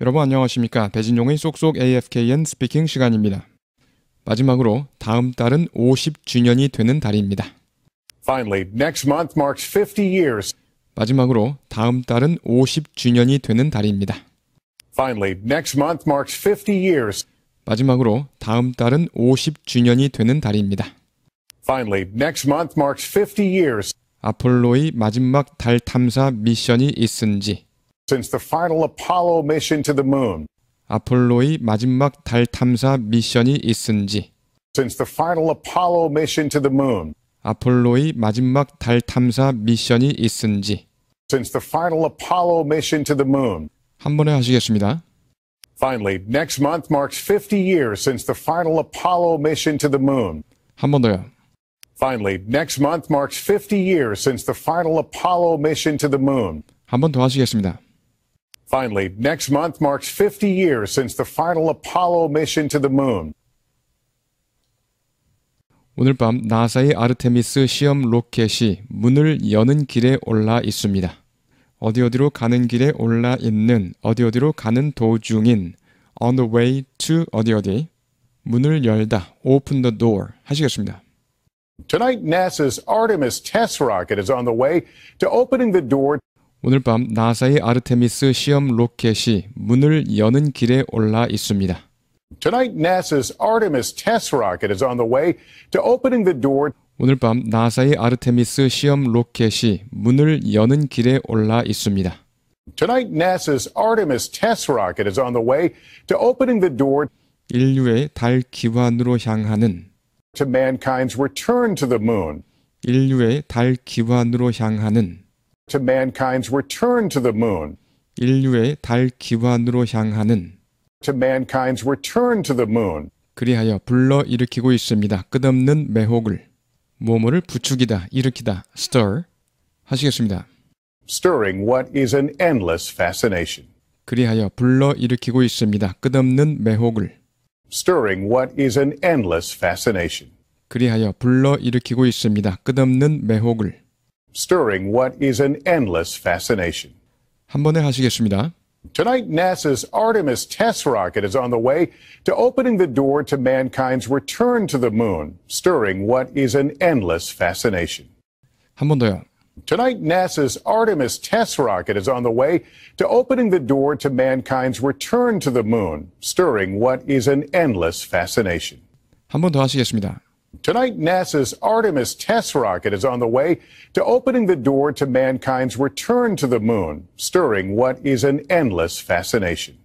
여러분 안녕하십니까? 배진용의 쏙쏙 AFKN 스피킹 시간입니다. 마지막으로 다음 달은 50주년이 되는 달입니다. Finally, next month marks 50 years. 마지막으로 다음 달은 50주년이 되는 달입니다. Finally, next month marks 50 years. 마지막으로 다음 달은 50주년이 되는 달입니다. Finally, next month marks 50 years 아폴로의 마지막 달 탐사 미션이 있은 지 since the final Apollo mission to the moon. 아폴로의 마지막 달 탐사 미션이 있은지 Since the final Apollo mission to the moon. 아폴로의 마지막 달 탐사 미션이 있은지 Since the final Apollo mission to the moon. 한 번에 하시겠습니다. Finally, next month marks 50 years since the final Apollo mission to the moon. 한 번 더요. Finally, next month marks 50 years since the final Apollo mission to the moon. 한 번 더 하시겠습니다. Finally, next month marks 50 years since the final Apollo mission to the moon. 오늘 밤 나사의 아르테미스 시험 로켓이 문을 여는 길에 올라 있습니다. 어디 어디로 가는 길에 올라 있는 어디 어디로 가는 도중인 on the way to 어디 어디 문을 열다 open the door 하시겠습니다. Tonight, NASA's Artemis test rocket is on the way to opening the door 오늘 밤 나사의 아르테미스 시험 로켓이 문을 여는 길에 올라 있습니다. Tonight, NASA's Artemis test rocket is on the way to opening the door 오늘 밤 나사의 아르테미스 시험 로켓이 문을 여는 길에 올라 있습니다. Tonight, NASA's Artemis test rocket is on the way to opening the door 인류의 달 기환으로 향하는 to mankind's return to the moon. 인류의 달 기환으로 향하는 To mankind's return to the moon. 인류의 달 기환으로 향하는 To mankind's return to the moon. 그리하여 불러 일으키고 있습니다. 끝없는 매혹을 모모를 부추기다 일으키다 stir 하시겠습니다. Stirring what is an endless fascination. 그리하여 불러 일으키고 있습니다. 끝없는 매혹을 Stirring what is an endless fascination. 그리하여 불러 일으키고 있습니다. 끝없는 매혹을 Stirring what is an endless fascination. 한 번에 하시겠습니다. Tonight, NASA's Artemis test rocket is on the way to opening the door to mankind's return to the moon, stirring what is an endless fascination. 한 번 더요. Tonight, NASA's Artemis test rocket is on the way to opening the door to mankind's return to the moon, stirring what is an endless fascination. 한 번 더 하시겠습니다. Tonight, NASA's Artemis test rocket is on the way to opening the door to mankind's return to the moon, stirring what is an endless fascination.